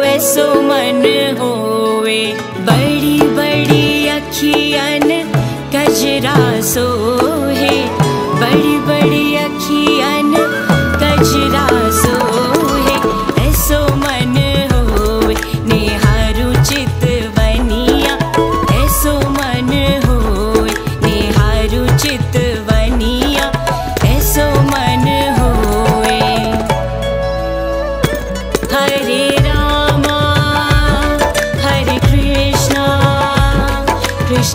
Vaso मन होवे। बड़ी बड़ी अखियन कजरा सो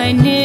जाने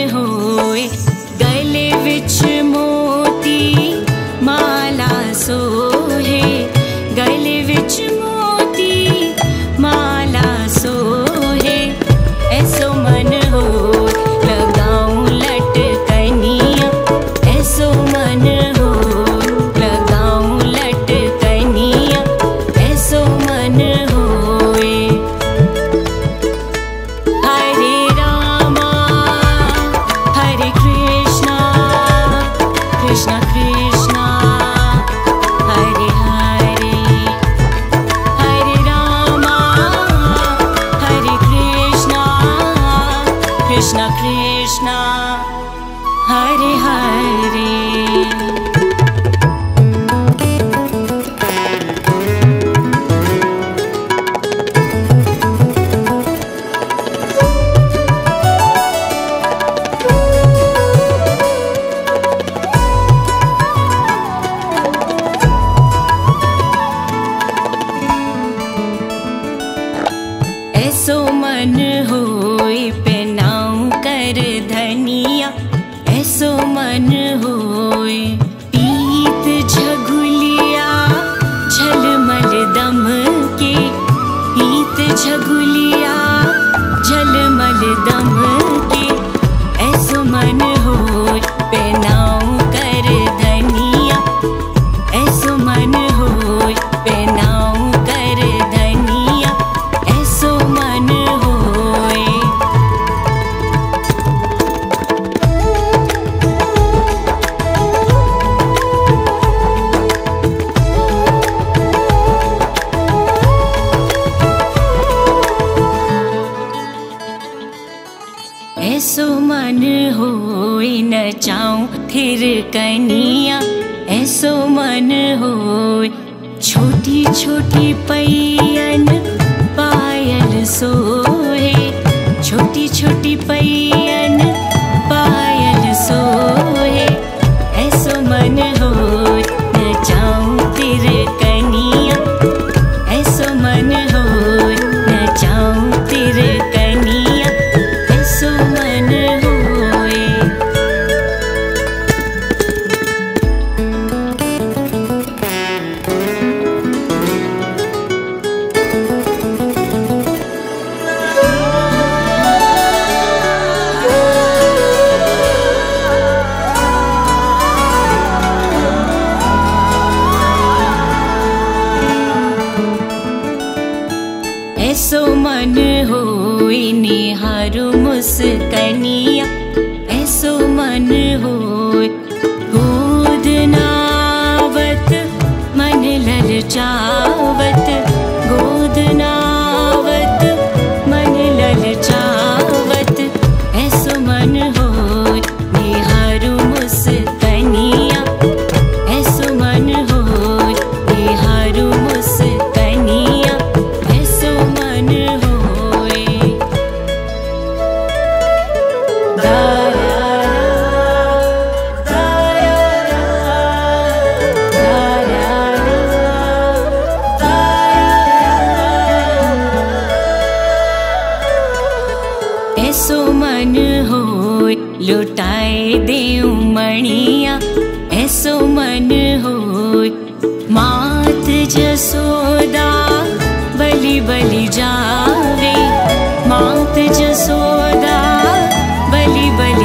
कर धनिया ऐसो मन होए। पीत झगुलिया झलमल दम के। पीत झगुलिया झलमल दम नचाऊं थिर कनिया ऐसो मन हो छोटी छोटी पैयन पायल सोहे। छोटी छोटी पै ऐसो मन हो निहारु मुस्कनिया। ऐसो मन हो गोदनावत मन ललचा लुटाए देऊ मणिया ऐसो मन हो मात जसोदा बलि बलि जावे। मात जसोदा बलि बलि